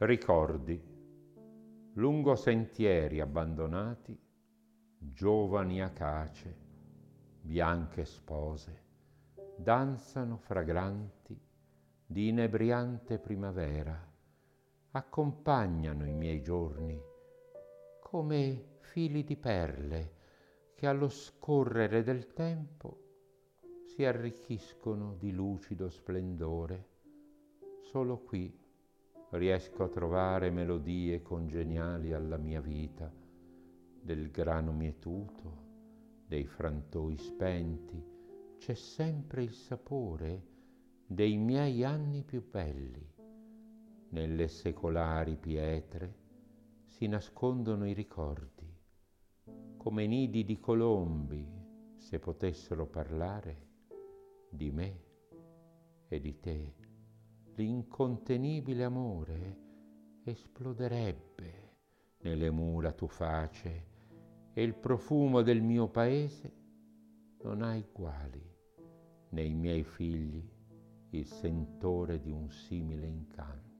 Ricordi, lungo sentieri abbandonati, giovani acace, bianche spose, danzano fragranti di inebriante primavera, accompagnano i miei giorni come fili di perle che allo scorrere del tempo si arricchiscono di lucido splendore. Solo qui riesco a trovare melodie congeniali alla mia vita, del grano mietuto, dei frantoi spenti, c'è sempre il sapore dei miei anni più belli. Nelle secolari pietre si nascondono i ricordi, come nidi di colombi, se potessero parlare di me e di te l'incontenibile amore esploderebbe nelle mura tuface e il profumo del mio paese non ha uguali nei miei figli il sentore di un simile incanto.